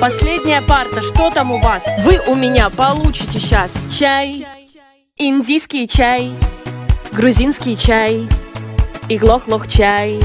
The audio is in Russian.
Последняя парта, что там у вас? Вы у меня получите сейчас чай, индийский чай, грузинский чай и глох-лох чай.